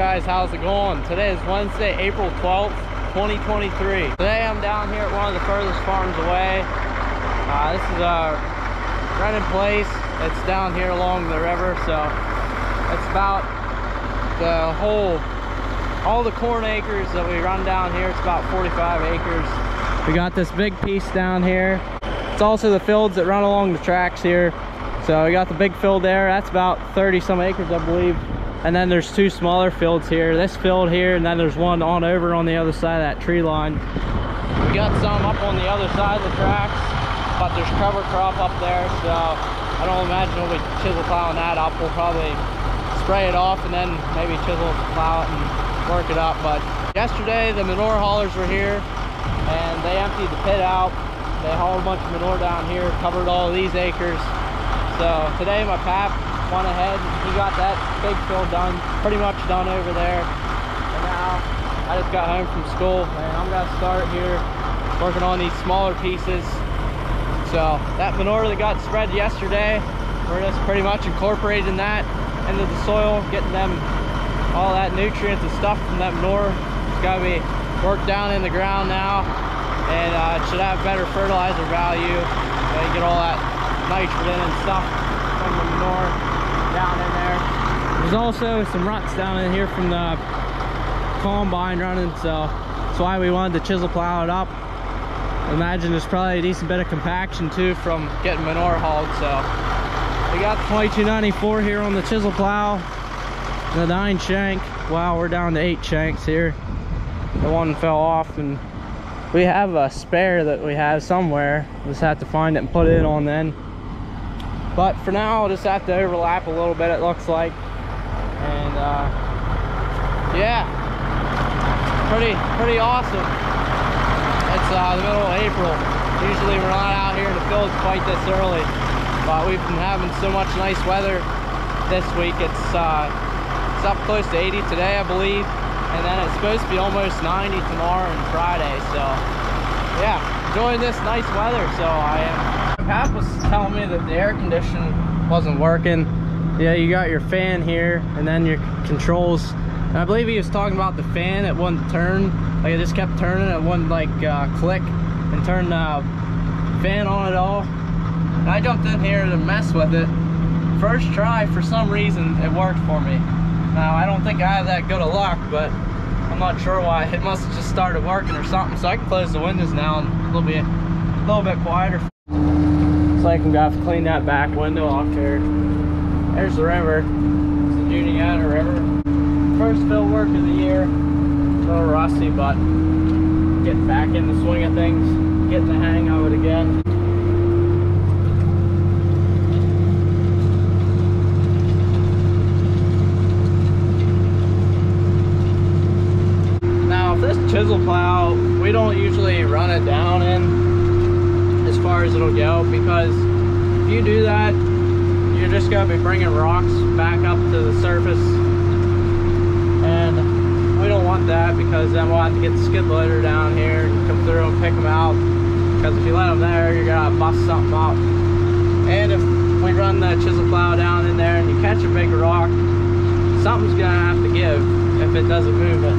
guys, how's it going? Today is Wednesday, April 12th, 2023. Today I'm down here at one of the furthest farms away. Uh, this is a rented place. It's down here along the river, so it's about the whole, all the corn acres that we run down here. It's about 45 acres. We got this big piece down here. It's also the fields that run along the tracks here. So we got the big field there. That's about 30 some acres, I believe and then there's two smaller fields here. This field here and then there's one on over on the other side of that tree line. We got some up on the other side of the tracks but there's cover crop up there so i don't imagine we'll be chisel plowing that up. We'll probably spray it off and then maybe chisel plow it and work it up. But yesterday the manure haulers were here and they emptied the pit out. They hauled a bunch of manure down here covered all these acres. So today my pap went ahead. He got that big fill done pretty much done over there. And now i just got home from school and i'm gonna start here working on these smaller pieces. So that manure that got spread yesterday we're just pretty much incorporating that into the soil getting them all that nutrients and stuff from that manure. It's got to be worked down in the ground now and uh, it should have better fertilizer value. So get all that nitrogen and stuff from the manure. There's also some ruts down in here from the combine running, so that's why we wanted to chisel plow it up. Imagine there's probably a decent bit of compaction too from getting manure hauled, so. We got the 2294 here on the chisel plow, the nine shank. Wow, we're down to eight shanks here. The one fell off and we have a spare that we have somewhere. Just have to find it and put it on then. But for now, I'll just have to overlap a little bit, it looks like. Uh, yeah, pretty, pretty awesome. It's uh, the middle of April. Usually we're not out here in the fields quite this early, but we've been having so much nice weather this week. It's, uh, it's up close to 80 today, I believe. And then it's supposed to be almost 90 tomorrow and Friday. So yeah, enjoying this nice weather. So I am Pat was telling me that the air condition wasn't working. Yeah, you got your fan here and then your controls. And I believe he was talking about the fan. It wouldn't turn. Like it just kept turning. It wouldn't like uh, click and turn the fan on at all. And I jumped in here to mess with it. First try, for some reason, it worked for me. Now, I don't think I have that good of luck, but I'm not sure why. It must have just started working or something. So I can close the windows now and it'll be a little bit quieter. Looks like I'm gonna have to clean that back window off here. There's the river. It's the Juniata River. First fill work of the year. A little rusty, but getting back in the swing of things, getting the hang of it again. Now, if this chisel plow, we don't usually run it down in as far as it'll go because if you do that you're just going to be bringing rocks back up to the surface. And we don't want that because then we'll have to get the skid loader down here and come through and pick them out. Because if you let them there you're gonna bust something up. And if we run the chisel plow down in there and you catch a big rock something's gonna have to give if it doesn't move it.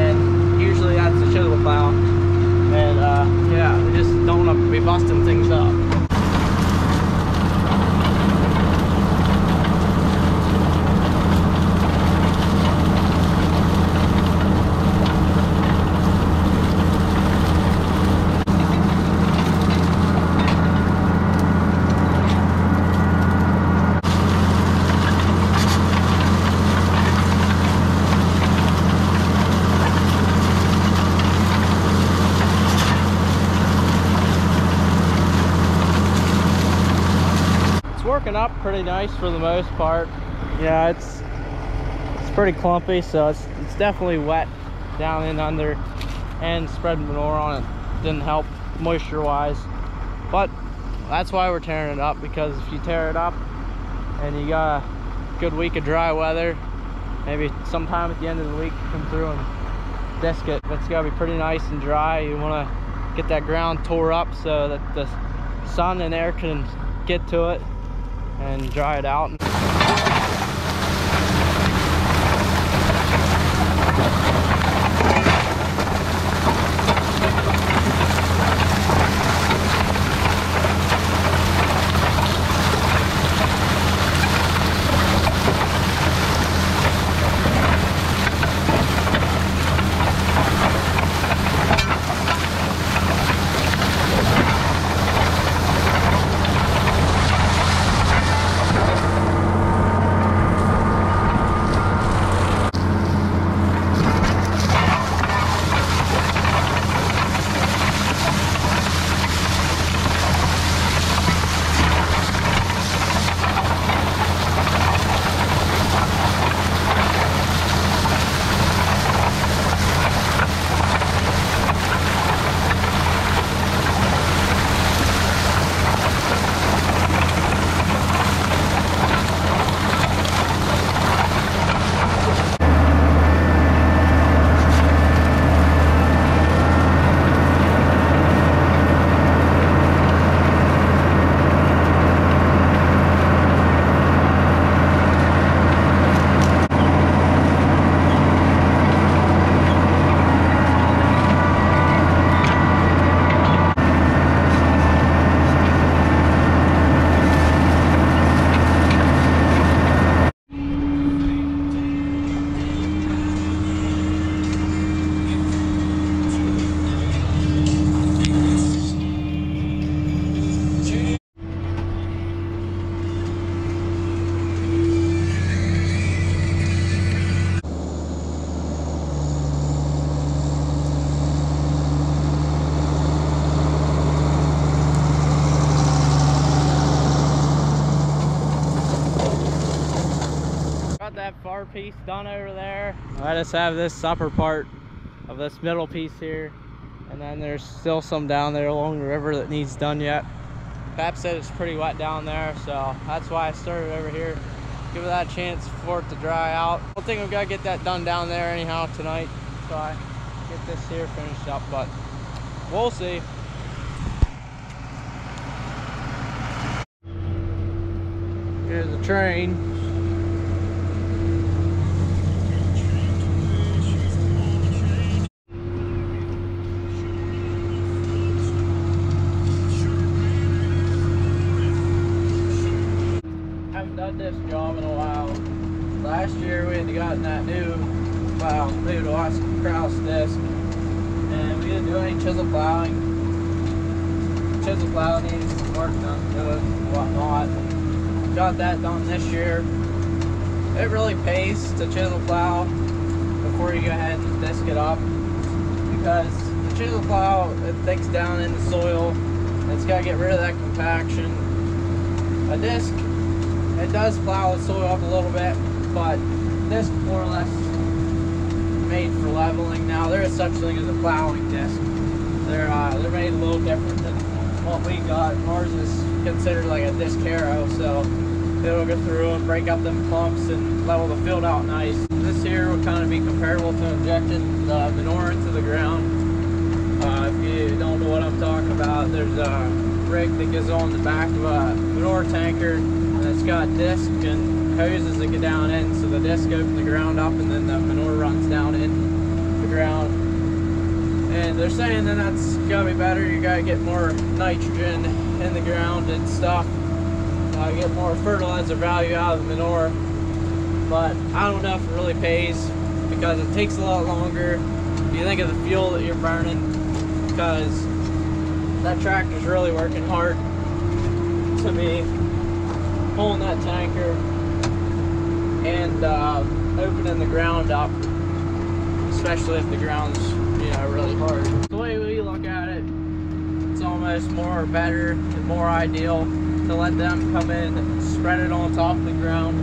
And usually that's the chisel plow. And uh, yeah, we just don't want to be busting things up. working up pretty nice for the most part. Yeah, it's it's pretty clumpy, so it's it's definitely wet down in under and spreading manure on it didn't help moisture wise. But that's why we're tearing it up because if you tear it up and you got a good week of dry weather, maybe sometime at the end of the week come through and disc it. It's gotta be pretty nice and dry. You wanna get that ground tore up so that the sun and air can get to it and dry it out. Piece done over there. I just have this upper part of this middle piece here. And then there's still some down there along the river that needs done yet. Pap said it's pretty wet down there, so that's why I started over here. Give it that chance for it to dry out. I think we've got to get that done down there anyhow tonight. So I get this here finished up, but we'll see. Here's the train. Haven't done this job in a while. Last year we had gotten that new plow, new Krause disc, and we didn't do any chisel plowing. Chisel plow needs some work done to it whatnot. Got that done this year. It really pays to chisel plow before you go ahead and disc it up because the chisel plow it digs down in the soil. It's got to get rid of that compaction. A disc it does plow the soil up a little bit, but this more or less made for leveling. Now there is such thing as a plowing disc. They're uh, they're made a little different than what we got. Ours is considered like a disc harrow, so it'll go through and break up them clumps and level the field out nice. This here will kind of be comparable to injecting the manure into the ground. Uh, if you don't know what I'm talking about, there's a rig that goes on the back of a manure tanker and it's got disc and hoses that get down in, so the disc opens the ground up and then the manure runs down in the ground. And they're saying that that's gotta be better, you gotta get more nitrogen in the ground and stuff. Uh, get more fertilizer value out of the manure. But I don't know if it really pays because it takes a lot longer. You think of the fuel that you're burning, because that tractor's really working hard to me pulling that tanker and uh, opening the ground up, especially if the ground's really hard. The way we look at it, it's almost more better and more ideal to let them come in, spread it on top of the ground,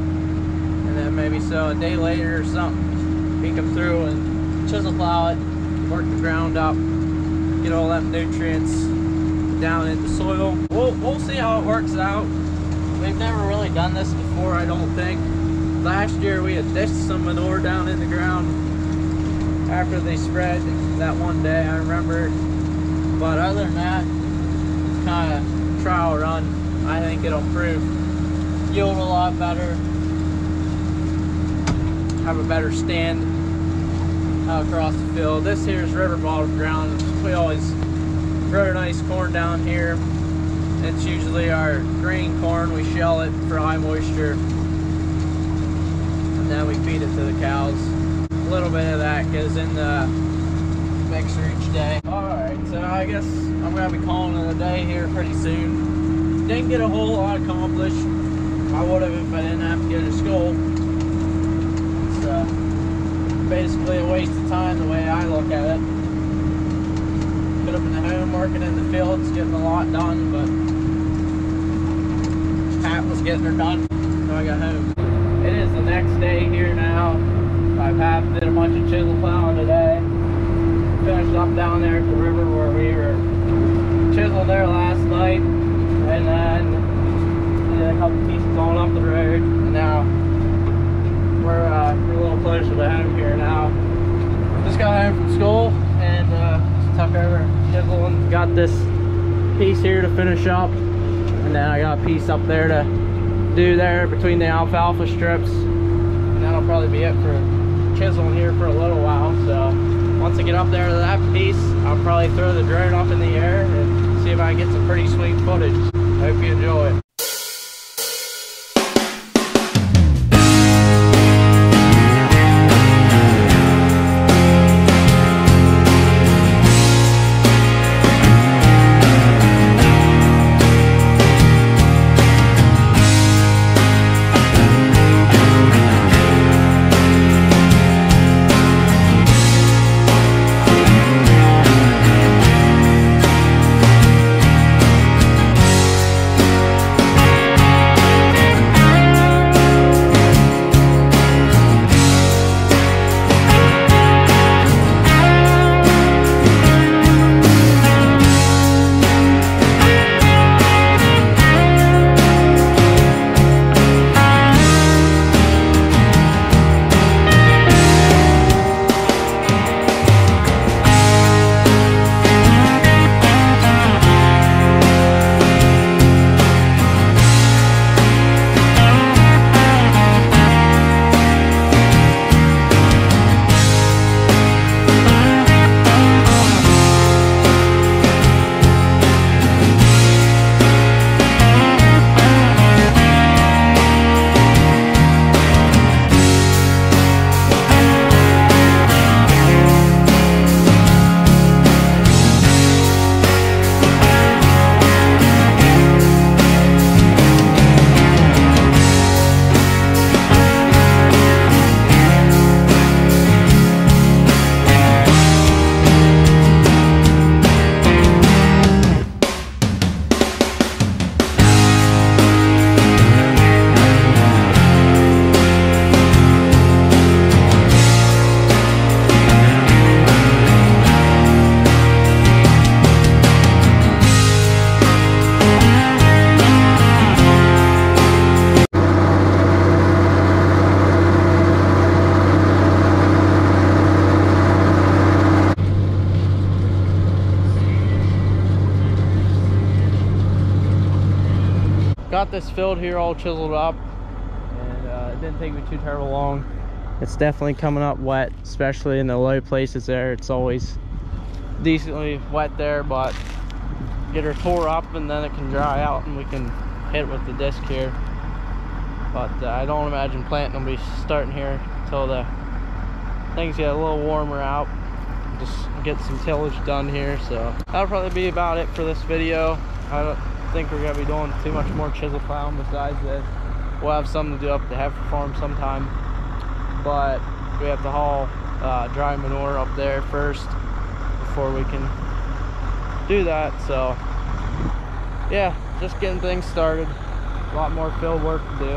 and then maybe so a day later or something, he come through and chisel plow it, work the ground up, get all that nutrients down into the soil. We'll, we'll see how it works out. We've never really done this before, I don't think. Last year we had dished some manure down in the ground after they spread that one day, I remember. But other than that, kind of trial run. I think it'll prove yield a lot better, have a better stand uh, across the field. This here is river bottom ground. We always grow nice corn down here. It's usually our green corn. We shell it for high moisture. And then we feed it to the cows. A little bit of that goes in the mixer each day. Alright, so I guess I'm going to be calling it a day here pretty soon. Didn't get a whole lot accomplished. I would have if I didn't have to go to school. It's uh, basically a waste of time the way I look at it. Could have been home working in the fields, getting a lot done, but Pat was getting her done, so I got home. It is the next day here now. I've had did a bunch of chisel plowing today. Finished up down there at the river where we were chiseled there last night, and then did a couple pieces on up the road, and now we're, uh, we're a little closer to home here now. Just got home from school and uh, just took over chiseling. Got this piece here to finish up and then I got a piece up there to do there between the alfalfa strips and that'll probably be it for chiseling here for a little while so once I get up there to that piece I'll probably throw the drone up in the air and see if I can get some pretty sweet footage. Hope you enjoy it this filled here all chiseled up and uh, it didn't take me too terrible long. It's definitely coming up wet especially in the low places there. It's always decently wet there but get her tore up and then it can dry out and we can hit it with the disc here. But uh, I don't imagine planting will be starting here until the things get a little warmer out. Just get some tillage done here so that'll probably be about it for this video. I don't think we're gonna be doing too much more chisel plowing besides this. We'll have something to do up the heifer farm sometime but we have to haul uh, dry manure up there first before we can do that so yeah just getting things started. A lot more field work to do.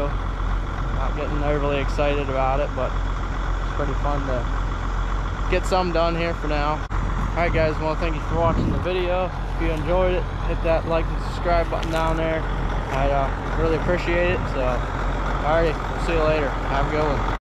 Not getting overly excited about it but it's pretty fun to get some done here for now all right guys well thank you for watching the video. If you enjoyed it hit that like and subscribe button down there. I uh, really appreciate it so all right we'll see you later. Have a good one